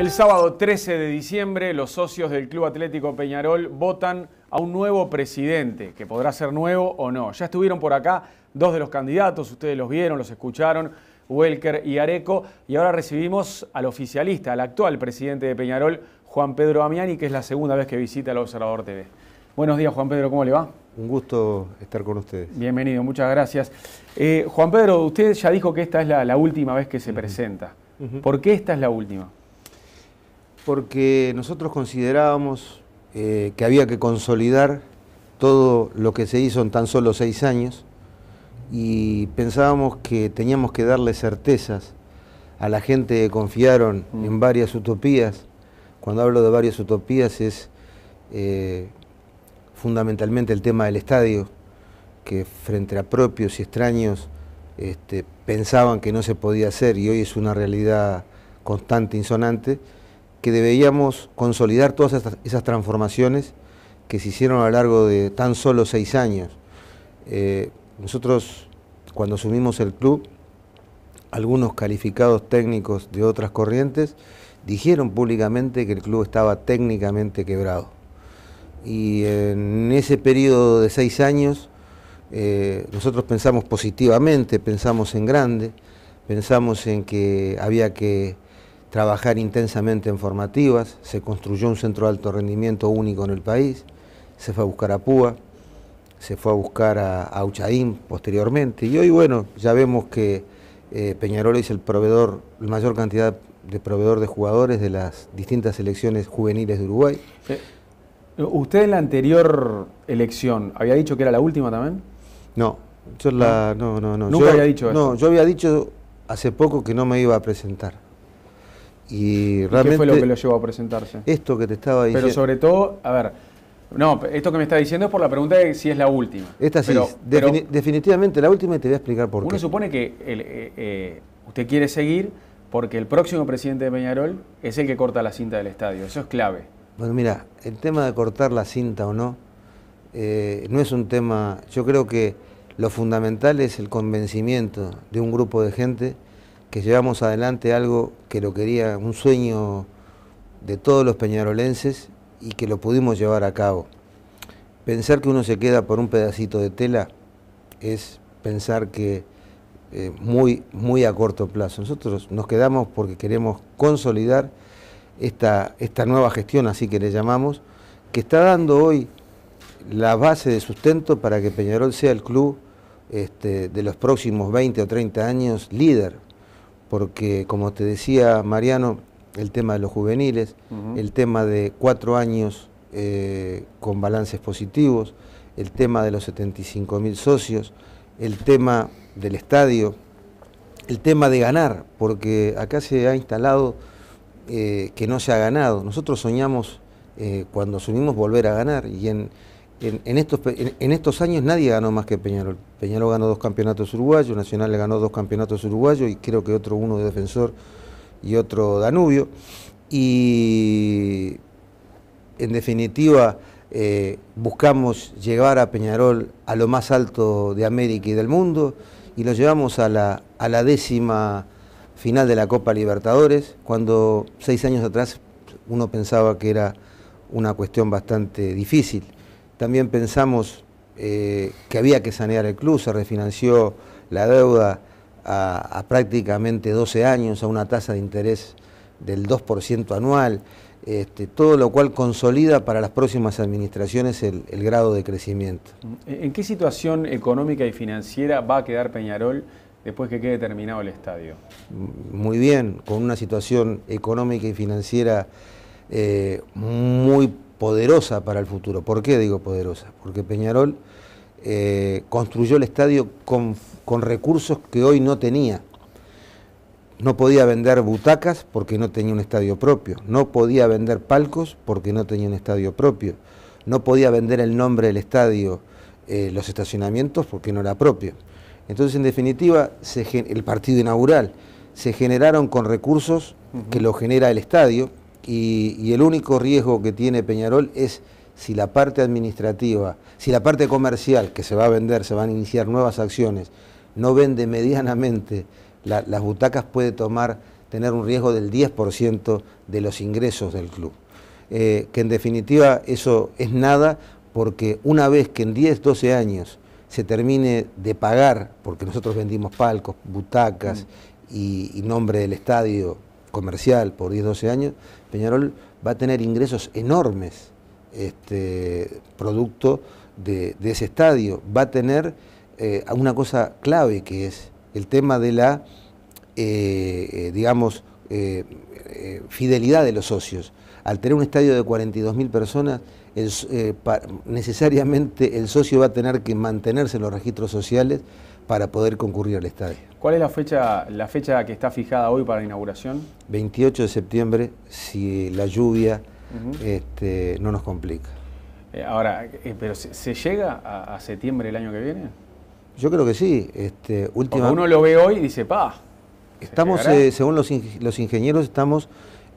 El sábado 13 de diciembre, los socios del Club Atlético Peñarol votan a un nuevo presidente, que podrá ser nuevo o no. Ya estuvieron por acá dos de los candidatos, ustedes los vieron, los escucharon, Welker y Areco, y ahora recibimos al oficialista, al actual presidente de Peñarol, Juan Pedro Amiani, que es la segunda vez que visita el Observador TV. Buenos días, Juan Pedro, ¿cómo le va? Un gusto estar con ustedes. Bienvenido, muchas gracias. Eh, Juan Pedro, usted ya dijo que esta es la, última vez que se presenta. ¿Por qué esta es la última? Porque nosotros considerábamos eh, que había que consolidar todo lo que se hizo en tan solo seis años y pensábamos que teníamos que darle certezas a la gente que confiaron mm. en varias utopías. Cuando hablo de varias utopías es eh, fundamentalmente el tema del estadio, que frente a propios y extraños este, pensaban que no se podía hacer y hoy es una realidad constante, insonante, que deberíamos consolidar todas esas transformaciones que se hicieron a lo largo de tan solo seis años. Eh, nosotros, cuando asumimos el club, algunos calificados técnicos de otras corrientes dijeron públicamente que el club estaba técnicamente quebrado. Y en ese periodo de seis años, eh, nosotros pensamos positivamente, pensamos en grande, pensamos en que había que trabajar intensamente en formativas, se construyó un centro de alto rendimiento único en el país, se fue a buscar a Púa, se fue a buscar a, a Uchaín posteriormente, y hoy bueno, ya vemos que eh, Peñarol es el proveedor, la mayor cantidad de proveedor de jugadores de las distintas selecciones juveniles de Uruguay. Eh, ¿Usted en la anterior elección había dicho que era la última también? No, yo la, no, no, no. Nunca había dicho eso. No, yo había dicho hace poco que no me iba a presentar. Y, realmente, ¿Qué fue lo que lo llevó a presentarse? Esto que te estaba diciendo. Pero sobre todo, a ver, no, esto que me está diciendo es por la pregunta de si es la última. Esta sí, definitivamente la última y te voy a explicar por qué. Uno supone que eh, eh, usted quiere seguir porque el próximo presidente de Peñarol es el que corta la cinta del estadio. Eso es clave. Bueno, mira, el tema de cortar la cinta o no, eh, no es un tema, yo creo que lo fundamental es el convencimiento de un grupo de gente que llevamos adelante algo que lo quería, un sueño de todos los peñarolenses y que lo pudimos llevar a cabo. Pensar que uno se queda por un pedacito de tela es pensar que eh, muy, muy a corto plazo. Nosotros nos quedamos porque queremos consolidar esta, esta nueva gestión, así que le llamamos, que está dando hoy la base de sustento para que Peñarol sea el club este, de los próximos 20 o 30 años líder porque como te decía Mariano, el tema de los juveniles, el tema de cuatro años eh, con balances positivos, el tema de los 75 mil socios, el tema del estadio, el tema de ganar, porque acá se ha instalado eh, que no se ha ganado. Nosotros soñamos eh, cuando asumimos volver a ganar y en, en, estos, años nadie ganó más que Peñarol. Peñarol ganó dos campeonatos uruguayos, Nacional le ganó dos campeonatos uruguayos y creo que otro uno de defensor y otro Danubio. Y en definitiva eh, buscamos llevar a Peñarol a lo más alto de América y del mundo y lo llevamos a la décima final de la Copa Libertadores, cuando seis años atrás uno pensaba que era una cuestión bastante difícil. También pensamos eh, que había que sanear el club, se refinanció la deuda a, prácticamente 12 años a una tasa de interés del 2% anual, este, todo lo cual consolida para las próximas administraciones el, grado de crecimiento. ¿En qué situación económica y financiera va a quedar Peñarol después que quede terminado el estadio? Muy bien, con una situación económica y financiera eh, muy poderosa para el futuro. ¿Por qué digo poderosa? Porque Peñarol eh, construyó el estadio con, recursos que hoy no tenía. No podía vender butacas porque no tenía un estadio propio. No podía vender palcos porque no tenía un estadio propio. No podía vender el nombre del estadio, eh, los estacionamientos porque no era propio. Entonces, en definitiva, el partido inaugural se generaron con recursos que lo genera el estadio, y, el único riesgo que tiene Peñarol es si la parte administrativa, si la parte comercial que se va a vender, se van a iniciar nuevas acciones, no vende medianamente las butacas, puede tomar tener un riesgo del 10% de los ingresos del club. Eh, que en definitiva eso es nada porque una vez que en 10, 12 años se termine de pagar, porque nosotros vendimos palcos, butacas mm. y, nombre del estadio comercial por 10, 12 años, Peñarol va a tener ingresos enormes este, producto de, ese estadio. Va a tener eh, una cosa clave que es el tema de la, eh, digamos, fidelidad de los socios al tener un estadio de 42.000 personas, eh, necesariamente el socio va a tener que mantenerse en los registros sociales para poder concurrir al estadio. ¿Cuál es la fecha, la fecha que está fijada hoy para la inauguración? 28 de septiembre, si la lluvia este, no nos complica. Eh, ahora, eh, ¿pero se, llega a, septiembre el año que viene? Yo creo que sí. Este, uno lo ve hoy y dice, pa. Estamos, según los, los ingenieros, estamos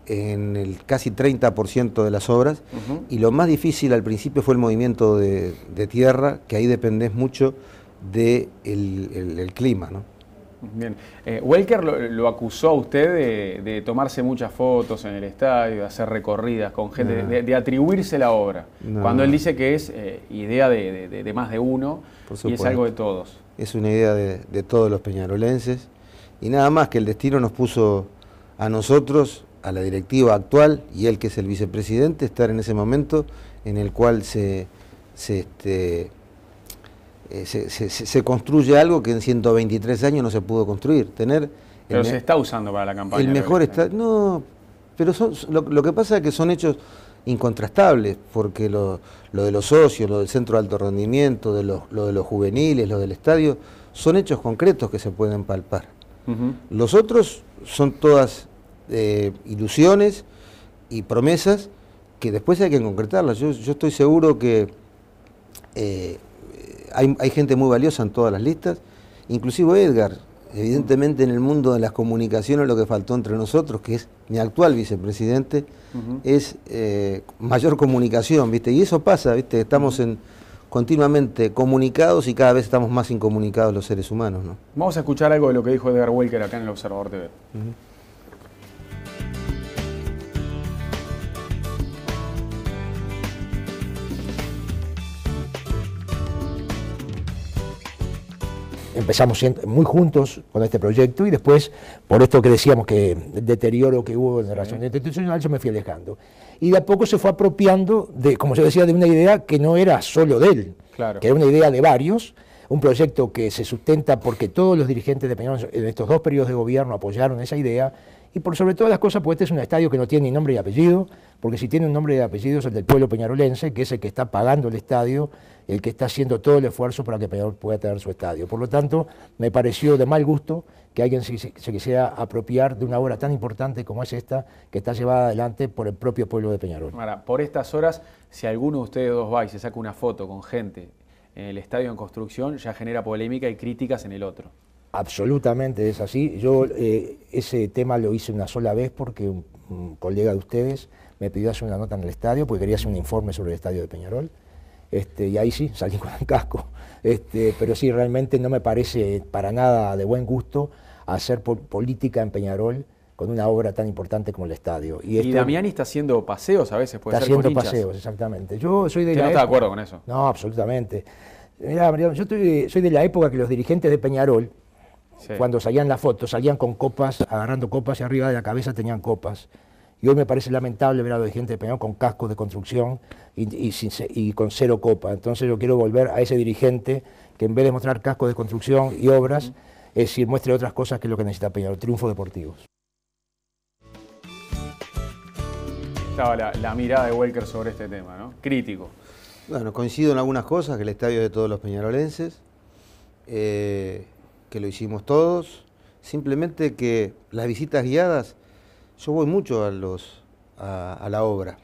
en el casi 30% de las obras y lo más difícil al principio fue el movimiento de, tierra, que ahí dependés mucho del de el, clima. ¿no? Bien, eh, Welker lo, acusó a usted de, tomarse muchas fotos en el estadio, de hacer recorridas con gente, de, atribuirse la obra, cuando él dice que es eh, idea de, más de uno y es algo de todos. Es una idea de todos los peñarolenses. Y nada más que el destino nos puso a nosotros a la directiva actual y él que es el vicepresidente estar en ese momento en el cual se, se, este, eh, se, construye algo que en 123 años no se pudo construir. Tener pero se está usando para la campaña. El mejor está... No, pero son, lo, que pasa es que son hechos incontrastables, porque lo, lo, de los socios, lo del centro de alto rendimiento, de lo de los juveniles, lo del estadio, son hechos concretos que se pueden palpar. Los otros son todas ilusiones y promesas que después hay que concretarlas. Yo, estoy seguro que eh, hay, gente muy valiosa en todas las listas, inclusive Edgar. Evidentemente en el mundo de las comunicaciones lo que faltó entre nosotros, que es mi actual vicepresidente, es eh, mayor comunicación, ¿viste? Y eso pasa, ¿viste? Estamos en, continuamente comunicados y cada vez estamos más incomunicados los seres humanos, ¿no? Vamos a escuchar algo de lo que dijo Edgar Welker acá en el Observador TV. Empezamos muy juntos con este proyecto y después, por esto que decíamos que el deterioro que hubo en la relación institucional, yo me fui alejando. Y de a poco se fue apropiando, de, como yo decía, de una idea que no era solo de él, que era una idea de varios, un proyecto que se sustenta porque todos los dirigentes de Peñarol en estos dos periodos de gobierno apoyaron esa idea y por sobre todas las cosas, pues este es un estadio que no tiene ni nombre ni apellido, porque si tiene un nombre y apellido es el del pueblo peñarolense, que es el que está pagando el estadio, el que está haciendo todo el esfuerzo para que Peñarol pueda tener su estadio. Por lo tanto, me pareció de mal gusto que alguien se, quisiera apropiar de una obra tan importante como es esta, que está llevada adelante por el propio pueblo de Peñarol. Ahora, por estas horas, si alguno de ustedes dos va y se saca una foto con gente en el estadio en construcción, ya genera polémica y críticas en el otro. Absolutamente es así. Yo eh, ese tema lo hice una sola vez porque un, colega de ustedes me pidió hacer una nota en el estadio porque quería hacer un informe sobre el estadio de Peñarol. Este, y ahí sí, salí con el casco. Este, pero sí, realmente no me parece para nada de buen gusto hacer política en Peñarol con una obra tan importante como el estadio. Y, este, Damiani está haciendo paseos a veces, puede Está haciendo paseos, exactamente. Yo soy de no está de acuerdo con eso? No, absolutamente. Mira, yo soy de la época que los dirigentes de Peñarol, cuando salían las fotos, salían con copas, agarrando copas y arriba de la cabeza tenían copas. Y hoy me parece lamentable ver a los dirigentes de Peñarol con cascos de construcción y, con cero copa. Entonces yo quiero volver a ese dirigente que en vez de mostrar cascos de construcción y obras, es decir, muestre otras cosas que es lo que necesita Peñarol, triunfos deportivos. Estaba la, mirada de Welker sobre este tema, ¿no? Crítico. Bueno, coincido en algunas cosas, que el estadio es de todos los peñarolenses. Eh, que lo hicimos todos, simplemente que las visitas guiadas, yo voy mucho a, los, a, la obra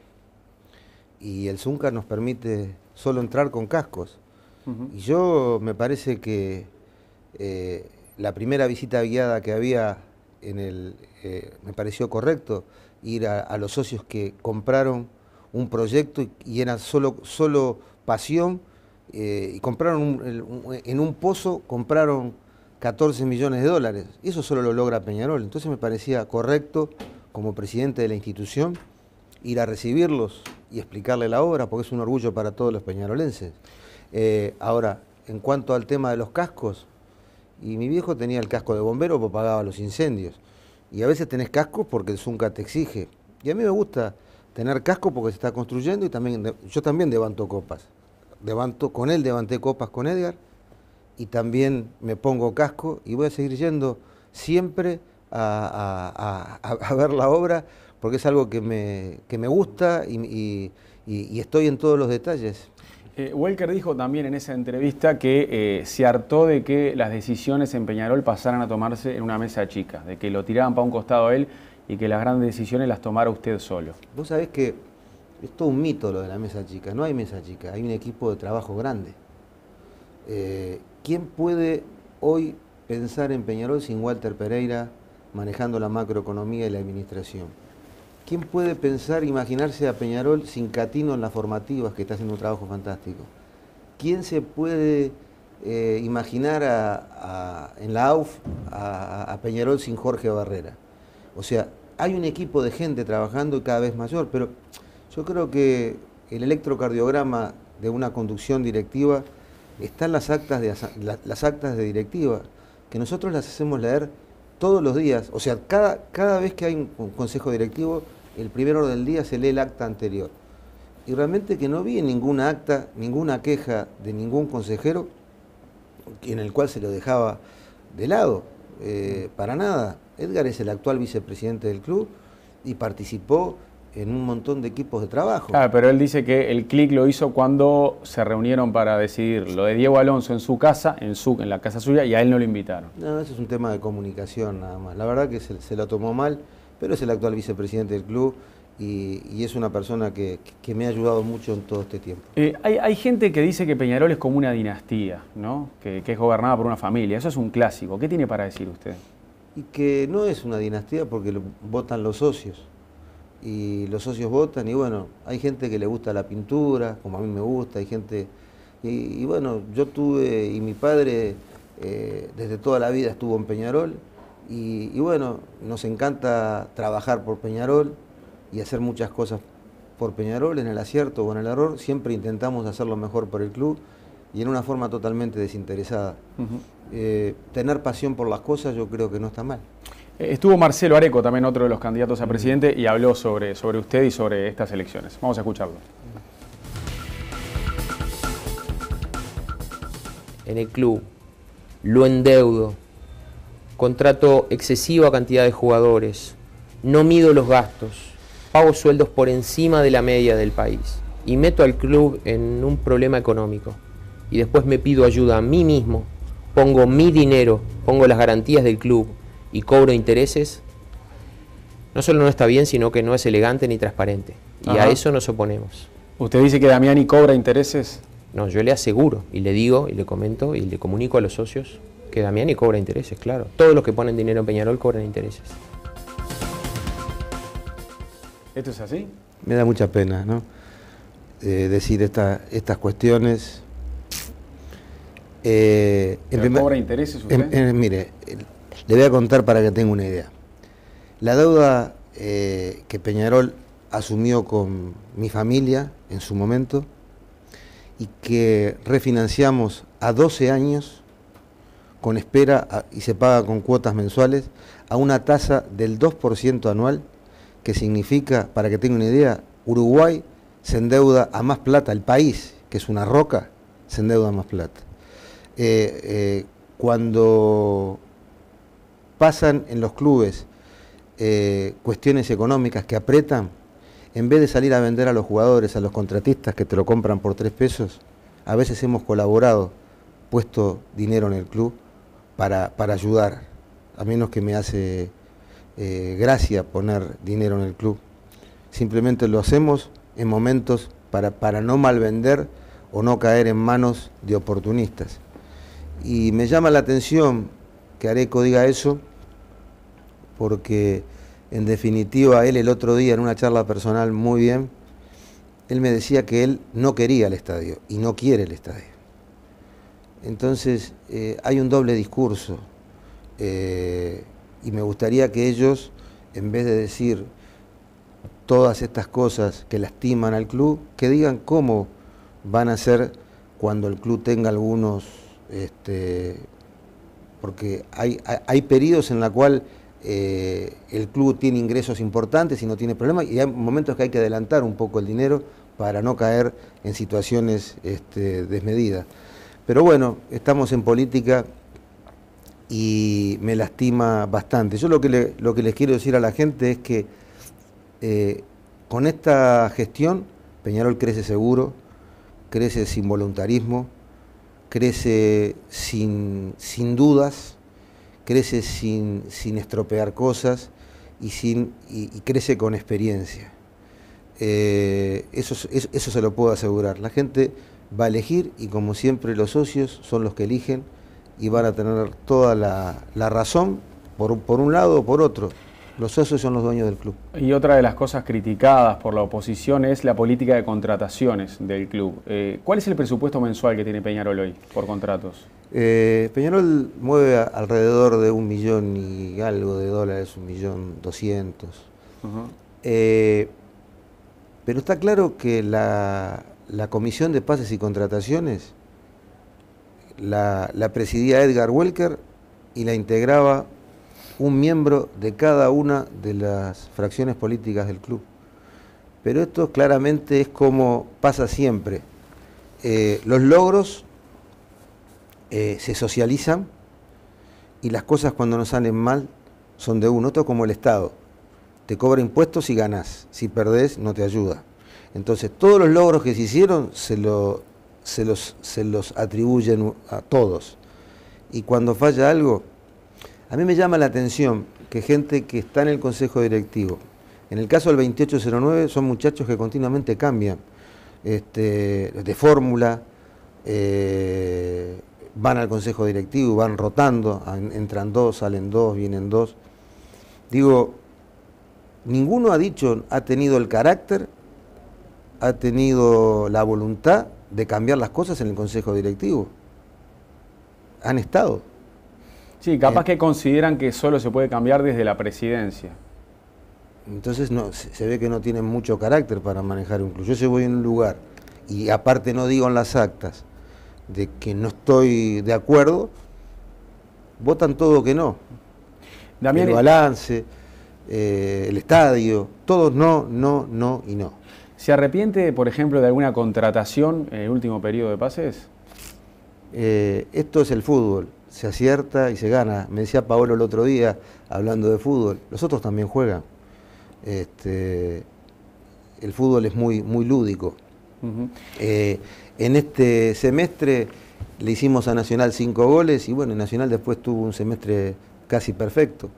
y el Zunca nos permite solo entrar con cascos. Y yo me parece que eh, la primera visita guiada que había en el, eh, me pareció correcto ir a, los socios que compraron un proyecto y, era solo, solo pasión eh, y compraron en un pozo, compraron 14 millones de dólares. Y eso solo lo logra Peñarol. Entonces me parecía correcto, como presidente de la institución, ir a recibirlos y explicarle la obra, porque es un orgullo para todos los peñarolenses. Eh, ahora, en cuanto al tema de los cascos, y mi viejo tenía el casco de bombero porque pagaba los incendios. Y a veces tenés cascos porque el Zunca te exige. Y a mí me gusta tener casco porque se está construyendo y también yo también levanto copas. Levanto, con él levanté copas con Edgar y también me pongo casco y voy a seguir yendo siempre a, ver la obra porque es algo que me, me gusta y, estoy en todos los detalles. Eh, Welker dijo también en esa entrevista que eh, se hartó de que las decisiones en Peñarol pasaran a tomarse en una mesa chica, de que lo tiraban para un costado a él y que las grandes decisiones las tomara usted solo. Vos sabés que es todo un mito lo de la mesa chica, no hay mesa chica, hay un equipo de trabajo grande. Eh, ¿Quién puede hoy pensar en Peñarol sin Walter Pereira manejando la macroeconomía y la administración? ¿Quién puede pensar, imaginarse a Peñarol sin Catino en las formativas, que está haciendo un trabajo fantástico? ¿Quién se puede eh, imaginar en la AUF a, Peñarol sin Jorge Barrera? O sea, hay un equipo de gente trabajando cada vez mayor, pero yo creo que el electrocardiograma de una conducción directiva están las actas de, las actas de directiva, que nosotros las hacemos leer todos los días. O sea, cada, cada vez que hay un consejo directivo, el primero del día se lee el acta anterior. Y realmente que no vi ninguna acta, ninguna queja de ningún consejero en el cual se lo dejaba de lado. Eh, para nada. Edgar es el actual vicepresidente del club y participó en un montón de equipos de trabajo. Claro, pero él dice que el clic lo hizo cuando se reunieron para decidir lo de Diego Alonso en su casa, en, su, en la casa suya, y a él no lo invitaron. No, eso es un tema de comunicación nada más. La verdad que se, lo tomó mal, pero es el actual vicepresidente del club y, es una persona que, me ha ayudado mucho en todo este tiempo. Eh, hay, gente que dice que Peñarol es como una dinastía, ¿no? Que, que es gobernada por una familia. Eso es un clásico. ¿Qué tiene para decir usted? Y que no es una dinastía porque lo votan los socios y los socios votan y bueno, hay gente que le gusta la pintura, como a mí me gusta, hay gente... Y, bueno, yo tuve, y mi padre eh, desde toda la vida estuvo en Peñarol, y, bueno, nos encanta trabajar por Peñarol y hacer muchas cosas por Peñarol, en el acierto o en el error, siempre intentamos hacer lo mejor por el club y en una forma totalmente desinteresada. Eh, tener pasión por las cosas yo creo que no está mal. Estuvo Marcelo Areco, también otro de los candidatos a presidente, y habló sobre, sobre usted y sobre estas elecciones. Vamos a escucharlo. En el club, lo endeudo, contrato excesiva cantidad de jugadores, no mido los gastos, pago sueldos por encima de la media del país y meto al club en un problema económico. Y después me pido ayuda a mí mismo, pongo mi dinero, pongo las garantías del club, y cobro intereses, no solo no está bien, sino que no es elegante ni transparente. Y a eso nos oponemos. ¿Usted dice que Damiani cobra intereses? No, yo le aseguro y le digo y le comento y le comunico a los socios que Damiani cobra intereses, claro. Todos los que ponen dinero en Peñarol cobran intereses. ¿Esto es así? Me da mucha pena, ¿no? Eh, decir estas cuestiones. Eh, ¿Cobra intereses usted? mire, le voy a contar para que tenga una idea. La deuda eh, que Peñarol asumió con mi familia en su momento y que refinanciamos a 12 años con espera y se paga con cuotas mensuales a una tasa del 2% anual, que significa, para que tenga una idea, Uruguay se endeuda a más plata, el país, que es una roca, se endeuda a más plata. Eh, eh, cuando pasan en los clubes eh, cuestiones económicas que apretan, en vez de salir a vender a los jugadores, a los contratistas que te lo compran por tres pesos, a veces hemos colaborado, puesto dinero en el club para, ayudar, a menos que me hace eh, gracia poner dinero en el club. Simplemente lo hacemos en momentos para, para no malvender o no caer en manos de oportunistas. Y me llama la atención que Areco diga eso, porque en definitiva él el otro día en una charla personal muy bien, él me decía que él no quería el estadio y no quiere el estadio. Entonces eh, hay un doble discurso. eh, y me gustaría que ellos, en vez de decir todas estas cosas que lastiman al club, que digan cómo van a ser cuando el club tenga algunos, este, porque hay, hay, periodos en la cual eh, el club tiene ingresos importantes y no tiene problemas, y hay momentos que hay que adelantar un poco el dinero para no caer en situaciones este, desmedidas. Pero bueno, estamos en política y me lastima bastante. Yo lo que, les quiero decir a la gente es que eh, con esta gestión Peñarol crece seguro, crece sin voluntarismo, crece sin, sin dudas, crece sin, sin, estropear cosas y, sin, y, crece con experiencia. Eh, eso, eso, se lo puedo asegurar. La gente va a elegir y como siempre los socios son los que eligen y van a tener toda la, la razón por, por un lado o por otro. Los socios son los dueños del club. Y otra de las cosas criticadas por la oposición es la política de contrataciones del club. Eh, ¿Cuál es el presupuesto mensual que tiene Peñarol hoy por contratos? Eh, Peñarol mueve alrededor de un millón y algo de dólares, un millón doscientos. Eh, pero está claro que la, Comisión de Pases y Contrataciones la, la presidía Edgar Welker y la integraba un miembro de cada una de las fracciones políticas del club. Pero esto claramente es como pasa siempre. Eh, los logros eh, se socializan y las cosas cuando nos salen mal son de uno, otro como el Estado. Te cobra impuestos y ganas, si perdés no te ayuda. Entonces todos los logros que se hicieron se, se, los, se los atribuyen a todos. Y cuando falla algo, a mí me llama la atención que gente que está en el consejo directivo, en el caso del 2809 son muchachos que continuamente cambian este, de fórmula, eh, van al consejo directivo, van rotando, entran dos, salen dos, vienen dos. Digo, ninguno ha dicho, ha tenido el carácter, ha tenido la voluntad de cambiar las cosas en el consejo directivo. Han estado. Sí, capaz eh, que consideran que solo se puede cambiar desde la presidencia. Entonces no, se ve que no tienen mucho carácter para manejar un club. Yo si voy en un lugar y aparte no digo en las actas de que no estoy de acuerdo, votan todo que no. el eh, balance, eh, el estadio, todos no, no, no y no. ¿Se arrepiente, por ejemplo, de alguna contratación en el último periodo de pases? esto es el fútbol se acierta y se gana. Me decía Paolo el otro día, hablando de fútbol, los otros también juegan. Este, el fútbol es muy, muy lúdico. Eh, en este semestre le hicimos a Nacional cinco goles y bueno, Nacional después tuvo un semestre casi perfecto.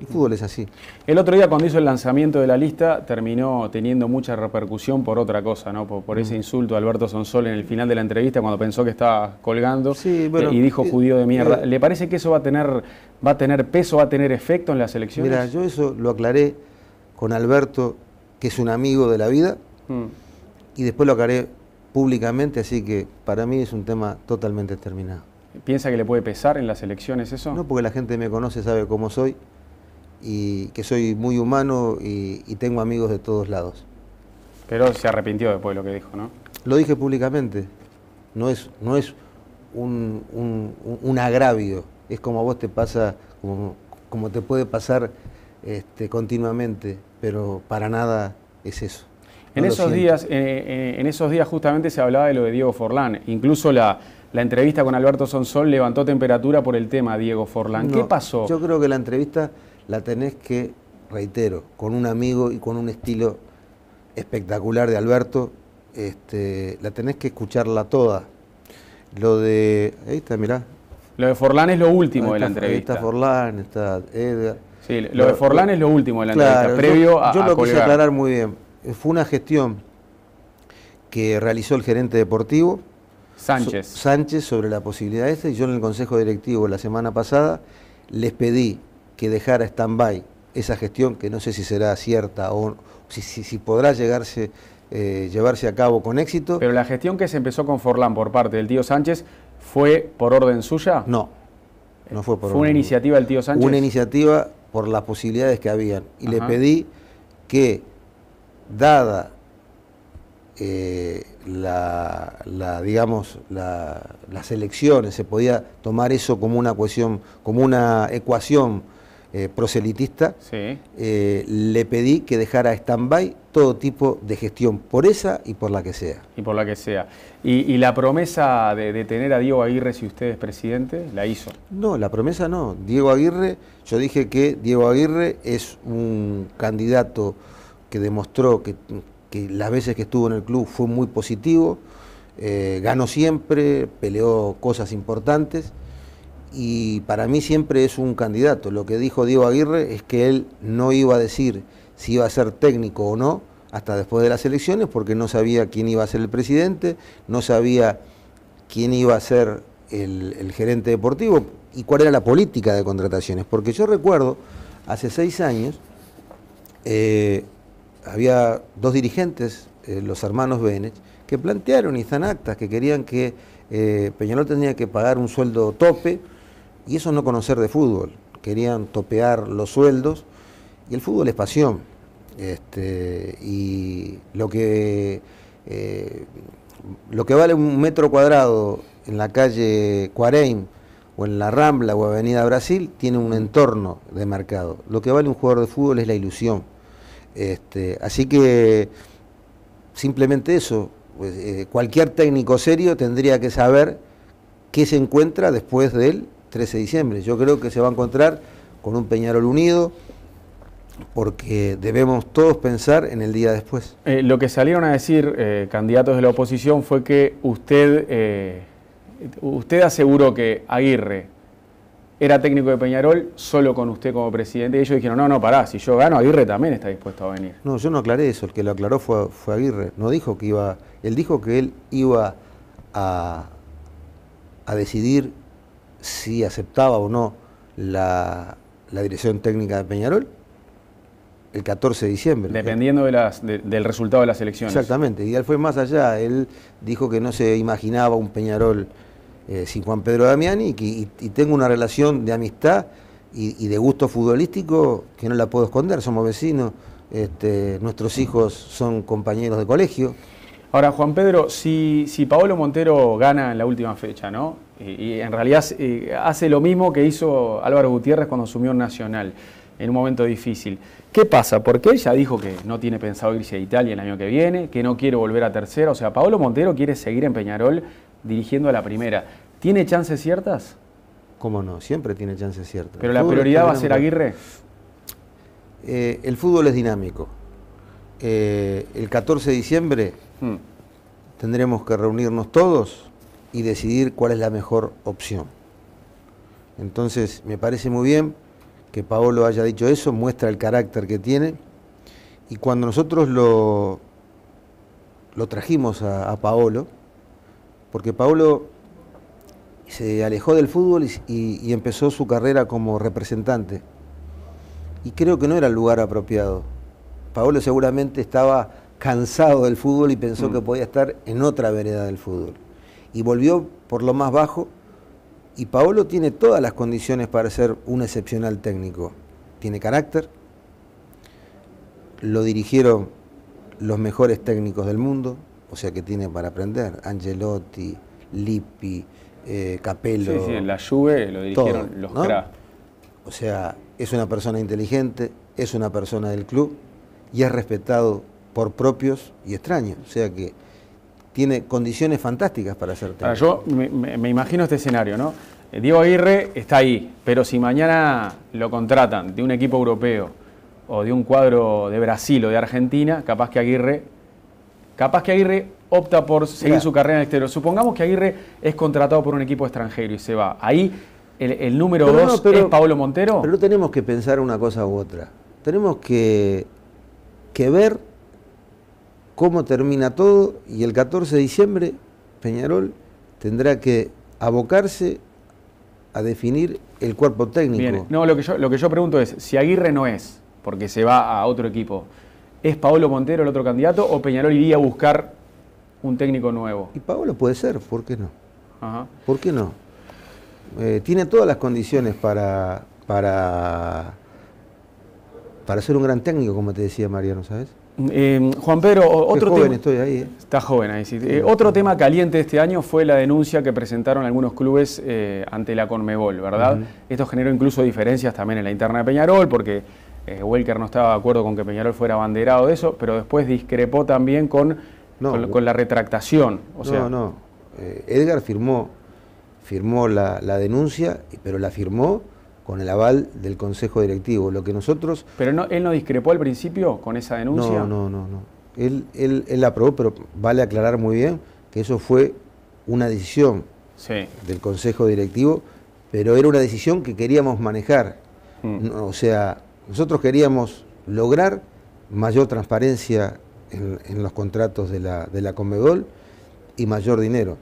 El fútbol es así. El otro día cuando hizo el lanzamiento de la lista terminó teniendo mucha repercusión por otra cosa, ¿no? Por, ese mm. insulto a Alberto Sonsol en el final de la entrevista cuando pensó que estaba colgando eh, y dijo eh, judío de mierda. Eh, ¿Le parece que eso va a tener va a tener peso, va a tener efecto en las elecciones? Mira, yo eso lo aclaré con Alberto, que es un amigo de la vida, mm. y después lo aclaré públicamente, así que para mí es un tema totalmente terminado. ¿Piensa que le puede pesar en las elecciones eso? No, porque la gente me conoce, sabe cómo soy y que soy muy humano y, tengo amigos de todos lados. Pero se arrepintió después de lo que dijo, ¿no? Lo dije públicamente. No es, no es un, un, agravio. Es como a vos te pasa, como, como te puede pasar este, continuamente, pero para nada es eso. en, esos días, eh, eh, en esos días justamente se hablaba de lo de Diego Forlán. Incluso la, la entrevista con Alberto Sonsol levantó temperatura por el tema Diego Forlán. ¿Qué pasó? Yo creo que la entrevista la tenés que, reitero, con un amigo y con un estilo espectacular de Alberto, este, la tenés que escucharla toda. Lo de. Ahí está, mirá. Lo de Forlán es lo último de la entrevista. Ahí está Forlán, está Edgar. Sí, lo, de Forlán es lo último de la entrevista, previo yo, a. Yo lo quise aclarar muy bien. Fue una gestión que realizó el gerente deportivo. Sánchez. Sánchez sobre la posibilidad esta, y yo en el consejo directivo la semana pasada les pedí que dejara stand-by esa gestión, que no sé si será cierta o si, si, podrá llegarse, eh, llevarse a cabo con éxito. Pero la gestión que se empezó con Forlán por parte del tío Sánchez fue por orden suya. No. no fue por ¿Fue una iniciativa del tío Sánchez? Una iniciativa por las posibilidades que habían. Y le pedí que, dada eh, la, la, digamos, la- las elecciones, se podía tomar eso como una cuestión, como una ecuación eh, proselitista, Sí. eh, le pedí que dejara stand-by todo tipo de gestión, por esa y por la que sea. Y por la que sea. Y, y la promesa de, de tener a Diego Aguirre si usted es presidente, la hizo. No, la promesa no. Diego Aguirre, yo dije que Diego Aguirre es un candidato que demostró que, que las veces que estuvo en el club fue muy positivo, eh, ganó siempre, peleó cosas importantes y para mí siempre es un candidato. Lo que dijo Diego Aguirre es que él no iba a decir si iba a ser técnico o no hasta después de las elecciones porque no sabía quién iba a ser el presidente, no sabía quién iba a ser el, gerente deportivo y cuál era la política de contrataciones. Porque yo recuerdo, hace seis años, eh, había dos dirigentes, eh, los hermanos Bennett, que plantearon y están actas que querían que eh, tenía que pagar un sueldo tope y eso no conocer de fútbol. Querían topear los sueldos y el fútbol es pasión. Este, y lo que, eh, lo que vale un metro cuadrado en la calle Cuareim o en la Rambla o Avenida Brasil tiene un entorno de mercado. Lo que vale un jugador de fútbol es la ilusión. Este, así que simplemente eso, pues, eh, cualquier técnico serio tendría que saber qué se encuentra después del 13 de diciembre. Yo creo que se va a encontrar con un Peñarol unido, porque debemos todos pensar en el día después. Eh, lo que salieron a decir eh, candidatos de la oposición fue que usted, eh, usted aseguró que Aguirre era técnico de Peñarol solo con usted como presidente y ellos dijeron, no, no, pará, si yo gano, Aguirre también está dispuesto a venir. No, yo no aclaré eso, el que lo aclaró fue, fue Aguirre. No dijo que iba, él dijo que él iba a, a decidir si aceptaba o no la, la dirección técnica de Peñarol el 14 de diciembre. Dependiendo de las, de- del resultado de las elecciones. Exactamente, y él fue más allá, él dijo que no se imaginaba un Peñarol eh, sin Juan Pedro Damiani y, y- y tengo una relación de amistad y, y de gusto futbolístico que no la puedo esconder, somos vecinos, este, nuestros hijos son compañeros de colegio. Ahora, Juan Pedro, si, si Paolo Montero gana en la última fecha, ¿no? Y, y en realidad eh, hace lo mismo que hizo Álvaro Gutiérrez cuando asumió Nacional, en un momento difícil. ¿Qué pasa? Porque él ya dijo que no tiene pensado irse a Italia el año que viene, que no quiere volver a tercera. O sea, Paolo Montero quiere seguir en Peñarol dirigiendo a la primera. ¿Tiene chances ciertas? ¿Cómo no? Siempre tiene chances ciertas. Pero la prioridad va a ser. Aguirre. Eh, el fútbol es dinámico. Eh, el 14 de diciembre Hmm. tendremos que reunirnos todos y decidir cuál es la mejor opción. Entonces, me parece muy bien que Paolo haya dicho eso, muestra el carácter que tiene. Y cuando nosotros lo, lo trajimos a, a Paolo, porque Paolo se alejó del fútbol y, y- y empezó su carrera como representante. Y creo que no era el lugar apropiado. Paolo seguramente estaba cansado del fútbol y pensó Mm. que podía estar en otra vereda del fútbol. Y volvió por lo más bajo. Y Paolo tiene todas las condiciones para ser un excepcional técnico. Tiene carácter. Lo dirigieron los mejores técnicos del mundo, o sea que tiene para aprender. Angelotti, Lippi, eh, Capello. Sí, sí, en la Juve lo dirigieron todo, los ¿no? cra. O sea, es una persona inteligente, es una persona del club y es respetado por propios y extraños. O sea que tiene condiciones fantásticas para ser Ahora, técnico. yo me, imagino este escenario, ¿no? Eh, Diego Aguirre está ahí, pero si mañana lo contratan de un equipo europeo o de un cuadro de Brasil o de Argentina, capaz que Aguirre, capaz que Aguirre opta por seguir su carrera en el exterior. Supongamos que Aguirre es contratado por un equipo extranjero y se va. Ahí el, el número Pero no, dos pero- es Pablo Montero. Pero no tenemos que pensar una cosa u otra. Tenemos que, que ver cómo termina todo y el 14 de diciembre Peñarol tendrá que abocarse a definir el cuerpo técnico. Bien, no, lo que, yo, lo que yo pregunto es, si Aguirre no es, porque se va a otro equipo, ¿es Pablo Montero el otro candidato o Peñarol iría a buscar un técnico nuevo? Y Paolo puede ser, ¿por qué no? Ajá. ¿Por qué no? eh, tiene todas las condiciones para, para, para ser un gran técnico, como te decía Mariano, ¿sabes? Eh, Juan Pedro, Qué otro joven tema. estoy ahí. ¿eh? Está joven ahí, sí. Eh, otro tema caliente este año fue la denuncia que presentaron algunos clubes ante la Conmebol, ¿verdad? Esto generó incluso diferencias también en la interna de Peñarol, porque Welker no estaba de acuerdo con que Peñarol fuera abanderado de eso, pero después discrepó también con, No. con, con la retractación. O sea, no, no. Eh, Edgar firmó, firmó la, la denuncia, pero la firmó con el aval del Consejo Directivo. Lo que nosotros Pero no, él no discrepó al principio con esa denuncia. No, no, no, no. Él, él, él la aprobó, pero vale aclarar muy bien que eso fue una decisión Sí. del Consejo Directivo, pero era una decisión que queríamos manejar. Mm. No, o sea, nosotros queríamos lograr mayor transparencia en, en los contratos de la, de la Conmebol y mayor dinero.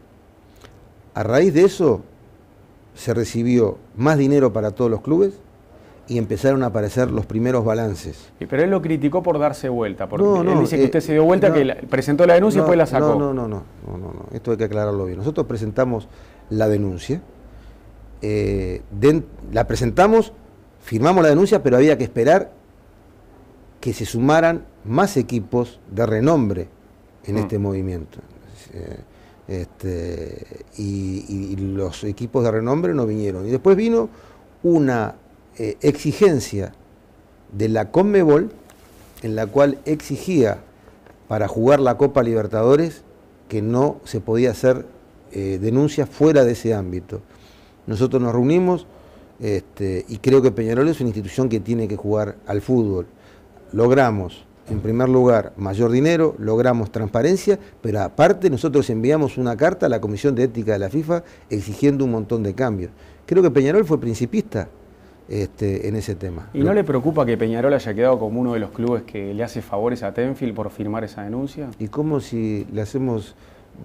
A raíz de eso se recibió más dinero para todos los clubes y empezaron a aparecer los primeros balances. Y- Pero él lo criticó por darse vuelta, porque No, no, él dice que eh, usted se dio vuelta, no. que presentó la denuncia y después la sacó. No, no, no, no, no, no, no. Esto hay que aclararlo bien. Nosotros presentamos la denuncia, eh, den- la presentamos, firmamos la denuncia, pero había que esperar que se sumaran más equipos de renombre en Mm. este movimiento. Eh, este, y, los equipos de renombre no vinieron. Y después vino una eh, exigencia de la Conmebol en la cual exigía para jugar la Copa Libertadores que no se podía hacer eh, denuncias fuera de ese ámbito. Nosotros nos reunimos este, y creo que Peñarol es una institución que tiene que jugar al fútbol. Logramos, en primer lugar, mayor dinero, logramos transparencia, pero aparte nosotros enviamos una carta a la Comisión de Ética de la FIFA exigiendo un montón de cambios. Creo que Peñarol fue principista este, en ese tema. ¿Y no le preocupa que Peñarol haya quedado como uno de los clubes que le hace favores a Tenfield por firmar esa denuncia? ¿Y cómo si le hacemos,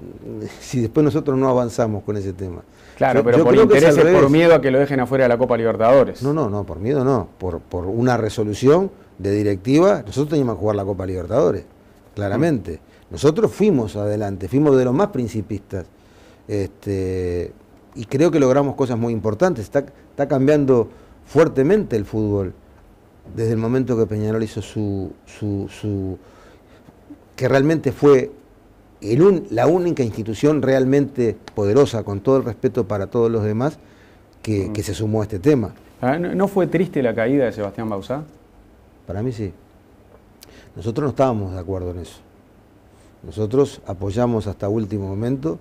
si después nosotros no avanzamos con ese tema? Claro, Yo- pero yo por intereses, por miedo a que lo dejen afuera de la Copa Libertadores. No, no, no, por miedo no, por, por una resolución de directiva, nosotros teníamos que jugar la Copa Libertadores, claramente. Nosotros fuimos adelante, fuimos de los más principistas. Este, y creo que logramos cosas muy importantes. Está, está cambiando fuertemente el fútbol desde el momento que Peñarol hizo su, su, su- que realmente fue el un- la única institución realmente poderosa, con todo el respeto para todos los demás, que, que se sumó a este tema. Ah, ¿No fue triste la caída de Sebastián Bauzá? Para mí sí. Nosotros no estábamos de acuerdo en eso. Nosotros apoyamos hasta último momento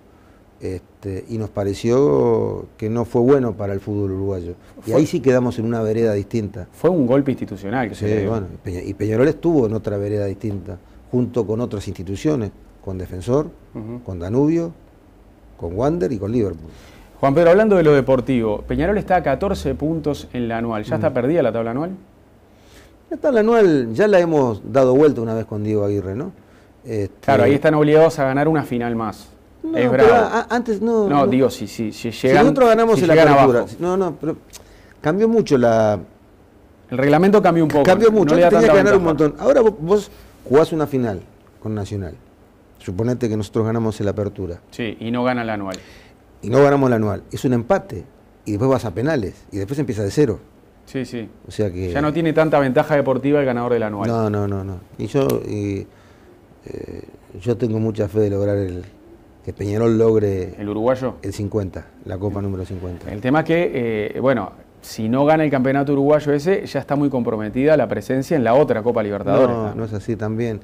este, y nos pareció que no fue bueno para el fútbol uruguayo. Y ahí sí quedamos en una vereda distinta. Fue un golpe institucional que se Sí, dio. bueno, y Peña- y Peñarol estuvo en otra vereda distinta, junto con otras instituciones, con Defensor, con Danubio, con Wander y con Liverpool. Juan Pedro, hablando de lo deportivo, Peñarol está a 14 puntos en la anual. Mm. ¿Ya está perdida la tabla anual? La tabla anual ya la hemos dado vuelta una vez con Diego Aguirre, ¿no? Este, Claro, ahí están obligados a ganar una final más. no, es bravo. a- antes no. no, digo, si, si, si Si llegan. nosotros ganamos si en la apertura. No, no, pero cambió mucho la. El reglamento cambió un poco. cambió mucho. no Antes tenías que ganar un montón. Ahora vos, vos jugás una final con Nacional. Suponete que nosotros ganamos en la apertura. Sí, y no gana la anual. Y no ganamos la anual. Es un empate. Y después vas a penales. Y después empieza de cero. Sí, sí. O sea que. Ya no tiene tanta ventaja deportiva el ganador del anual. No, no, no, no. Y yo, y, eh, yo tengo mucha fe de lograr el. Que Peñarol logre El uruguayo. el 50, la Copa número 50. El tema es que, eh, bueno, si no gana el campeonato uruguayo ese, ya está muy comprometida la presencia en la otra Copa Libertadores. No, ¿no? no es así también.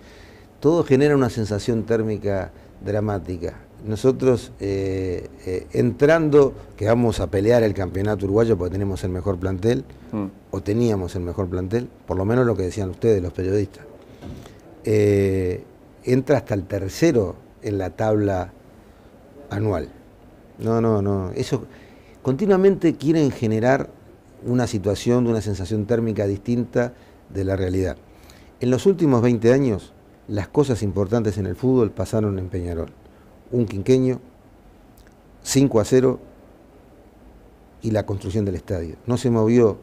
Todo genera una sensación térmica dramática. Nosotros eh, eh, entrando, que vamos a pelear el campeonato uruguayo porque tenemos el mejor plantel, Mm. o teníamos el mejor plantel, por lo menos lo que decían ustedes, los periodistas, eh, entra hasta el tercero en la tabla anual. No, no, no. Eso continuamente quieren generar una situación, una sensación térmica distinta de la realidad. En los últimos 20 años, las cosas importantes en el fútbol pasaron en Peñarol. Un quinqueño, 5 a 0 y la construcción del estadio. No se movió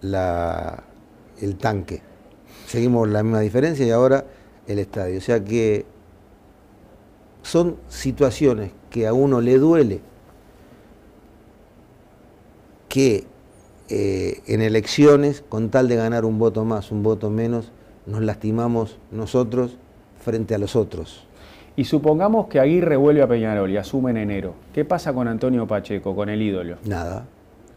la- el tanque. Seguimos la misma diferencia y ahora el estadio. O sea que son situaciones que a uno le duele que eh, en elecciones, con tal de ganar un voto más, un voto menos, nos lastimamos nosotros frente a los otros. Y supongamos que Aguirre vuelve a Peñarol y asume en enero. ¿Qué pasa con Antonio Pacheco, con el ídolo? Nada,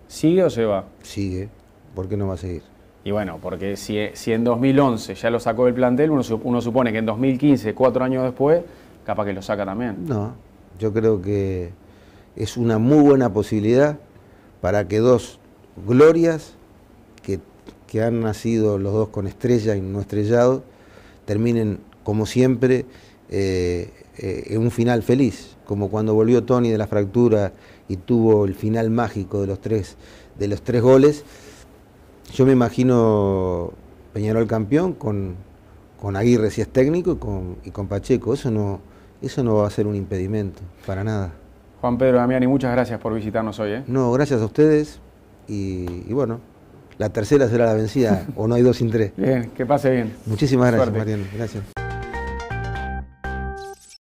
¿Sigue o se va? sigue. ¿Por qué no va a seguir? Y bueno, porque si, si en 2011 ya lo sacó del plantel, uno, uno supone que en 2015, cuatro años después, capaz que lo saca también. No, yo creo que es una muy buena posibilidad para que dos glorias que, que han nacido los dos con estrella y no estrellado terminen, como siempre, eh, eh, en un final feliz, como cuando volvió Tony de la fractura y tuvo el final mágico de los tres, de los tres goles. Yo me imagino Peñarol campeón con, con Aguirre si es técnico y con, y con Pacheco. Eso no, eso no va a ser un impedimento, para nada. Juan Pedro Damiani, muchas gracias por visitarnos hoy. ¿eh? No, gracias a ustedes y, y bueno, la tercera será la vencida o no hay dos sin tres. Bien, que pase bien. Muchísimas gracias. Mariano. Gracias.